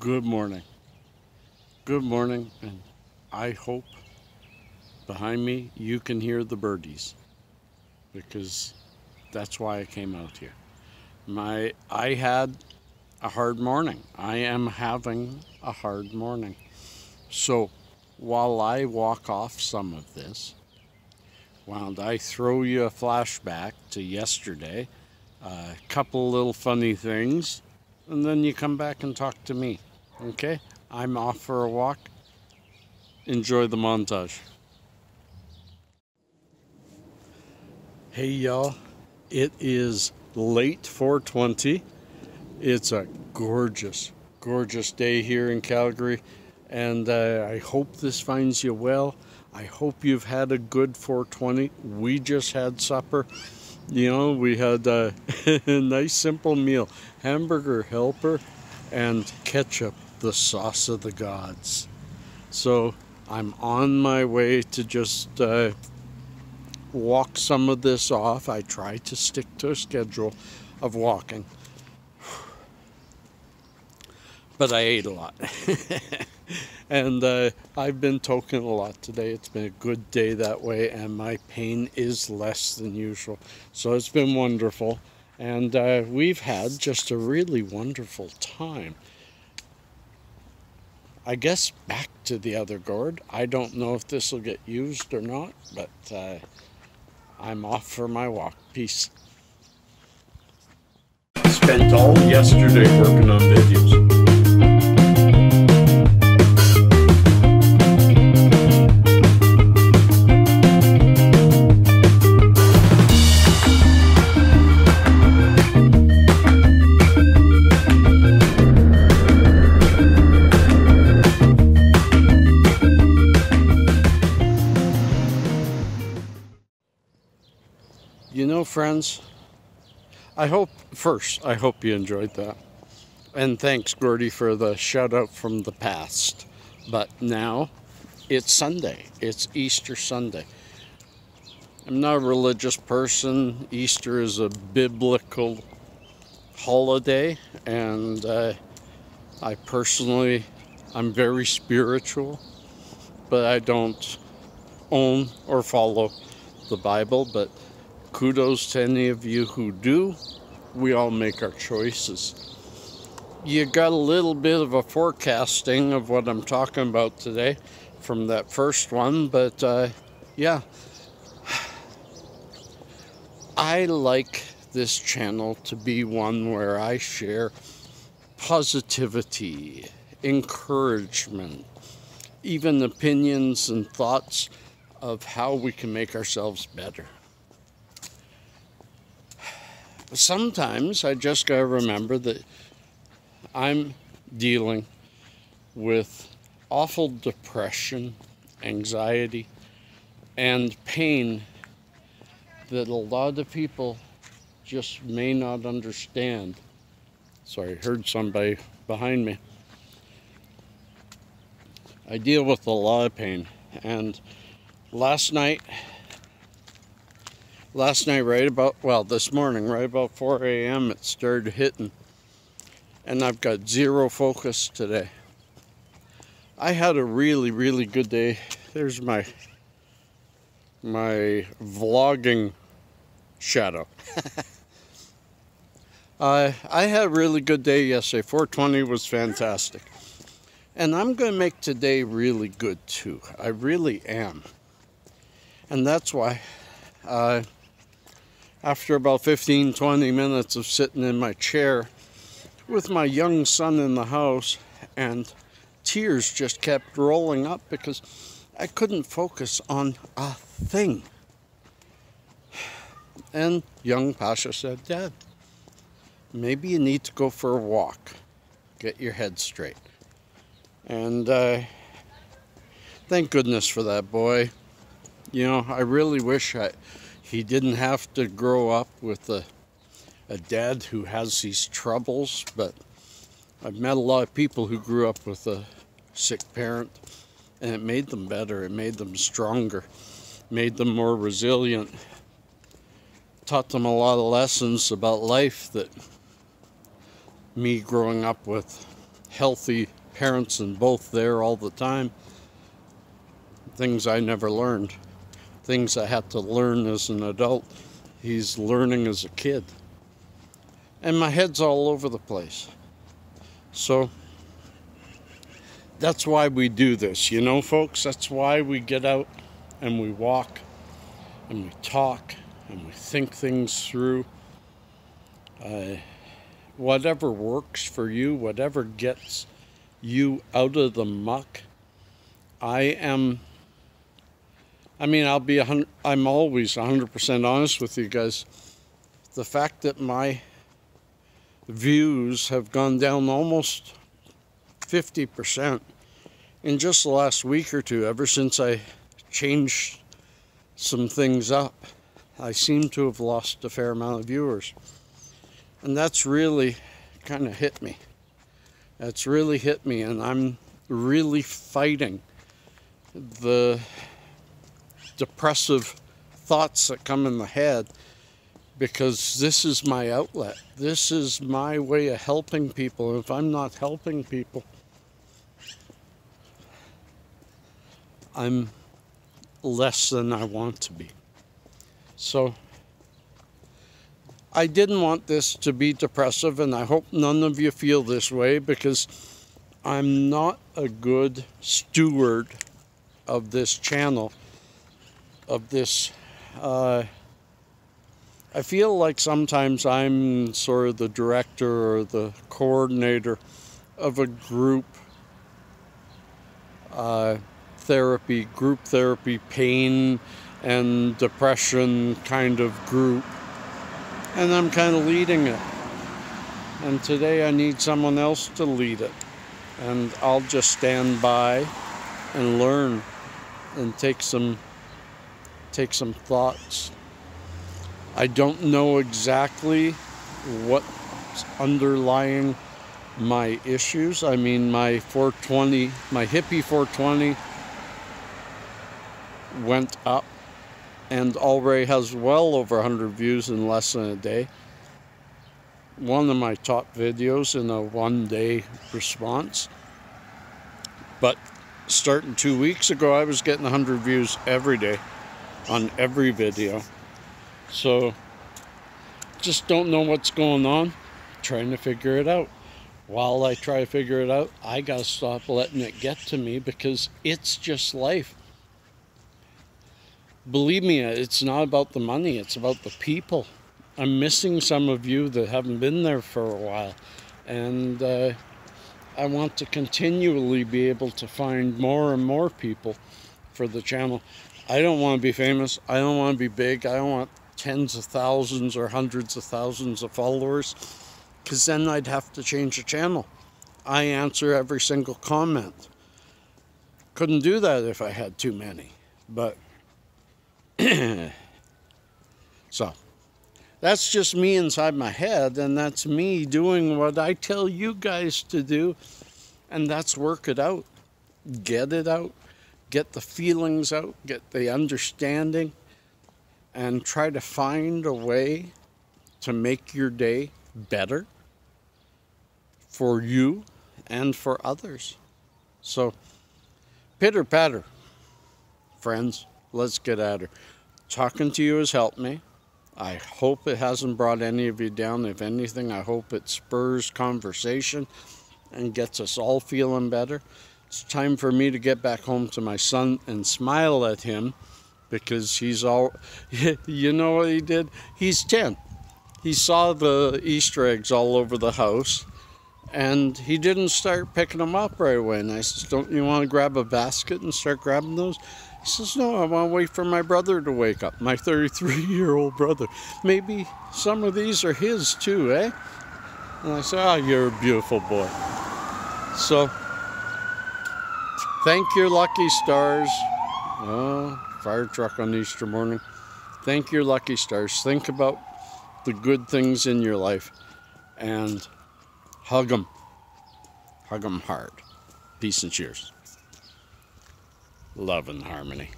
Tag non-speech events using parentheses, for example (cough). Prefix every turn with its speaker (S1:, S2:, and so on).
S1: Good morning. Good morning, and I hope behind me you can hear the birdies because that's why I came out here. My I had a hard morning. I am having a hard morning. So while I walk off some of this, while I throw you a flashback to yesterday, a couple little funny things, and then you come back and talk to me. Okay? I'm off for a walk. Enjoy the montage. Hey y'all, it is late 420. It's a gorgeous, gorgeous day here in Calgary, and uh, I hope this finds you well. I hope you've had a good 420. We just had supper. You know, we had a (laughs) nice simple meal hamburger helper and ketchup, the sauce of the gods. So I'm on my way to just uh, walk some of this off. I try to stick to a schedule of walking. But I ate a lot. (laughs) and uh, I've been toking a lot today. It's been a good day that way, and my pain is less than usual. So it's been wonderful. And uh, we've had just a really wonderful time. I guess back to the other gourd. I don't know if this will get used or not, but uh, I'm off for my walk. Peace. Spent all yesterday working on videos. You know, friends, I hope, first, I hope you enjoyed that. And thanks, Gordy, for the shout out from the past. But now, it's Sunday. It's Easter Sunday. I'm not a religious person. Easter is a biblical holiday, and uh, I personally, I'm very spiritual, but I don't own or follow the Bible. But kudos to any of you who do. We all make our choices. You got a little bit of a forecasting of what I'm talking about today from that first one, but uh, yeah. I like this channel to be one where I share positivity, encouragement, even opinions and thoughts of how we can make ourselves better sometimes I just got to remember that I'm dealing with awful depression, anxiety, and pain that a lot of people just may not understand. Sorry, I heard somebody behind me. I deal with a lot of pain, and last night last night right about well this morning right about 4 a.m it started hitting. And i've got zero focus today. I had a really really good day. There's my my vlogging shadow. (laughs) Uh, i had a really good day yesterday. 420 was fantastic. And i'm going to make today really good too. I really am. And that's why uh, after about 15 20 minutes of sitting in my chair with my young son in the house and tears just kept rolling up because I couldn't focus on a thing. And young Pasha said, Dad, maybe you need to go for a walk, get your head straight. And uh, thank goodness for that boy. You know, I really wish I he didn't have to grow up with a, a dad who has these troubles, but I've met a lot of people who grew up with a sick parent, and it made them better, it made them stronger, made them more resilient, taught them a lot of lessons about life that me growing up with healthy parents and both there all the time. Things I never learned, things I had to learn as an adult. He's learning as a kid. And my head's all over the place. So that's why we do this, you know, folks? That's why we get out and we walk and we talk and we think things through. Uh, whatever works for you, whatever gets you out of the muck. I am, I mean, I'll be, I'm always 100% honest with you guys. The fact that my views have gone down almost 50% in just the last week or two, ever since I changed some things up. I seem to have lost a fair amount of viewers. And that's really kind of hit me. That's really hit me, and I'm really fighting the depressive thoughts that come in the head because this is my outlet. This is my way of helping people. If I'm not helping people, I'm less than I want to be. So, I didn't want this to be depressive, and I hope none of you feel this way because I'm not a good steward of this channel, of this. Uh, I feel like sometimes I'm sort of the director or the coordinator of a group uh, therapy, group therapy, pain and depression kind of group and I'm kind of leading it. And today I need someone else to lead it. And I'll just stand by and learn and take some take some thoughts. I don't know exactly what's underlying my issues. I mean my 420, my hippie 420 went up and already has well over 100 views in less than a day. One of my top videos in a one day response. But starting two weeks ago, I was getting 100 views every day on every video. So just don't know what's going on, trying to figure it out. While I try to figure it out, I gotta stop letting it get to me because it's just life believe me, it's not about the money, it's about the people. I'm missing some of you that haven't been there for a while. And uh, I want to continually be able to find more and more people for the channel. I don't want to be famous. I don't want to be big. I don't want tens of thousands or hundreds of thousands of followers because then I'd have to change the channel. I answer every single comment. Couldn't do that if I had too many. But (clears throat) so that's just me inside my head, and that's me doing what I tell you guys to do, and that's work it out. Get it out, get the feelings out, get the understanding, and try to find a way to make your day better for you and for others. So, pitter patter, friends. Let's get at her. Talking to you has helped me. I hope it hasn't brought any of you down. If anything, I hope it spurs conversation and gets us all feeling better. It's time for me to get back home to my son and smile at him because he's all, (laughs) you know what he did? He's 10. He saw the Easter eggs all over the house and he didn't start picking them up right away. And I said, Don't you want to grab a basket and start grabbing those? He says, No, I want to wait for my brother to wake up, my (laughs) 33 year old brother. Maybe some of these are his too, eh? And I said, Oh, you're a beautiful boy. So, thank your lucky stars. Oh, fire truck on Easter morning. Thank your lucky stars. Think about the good things in your life and hug them. Hug them hard. Peace and cheers love and harmony.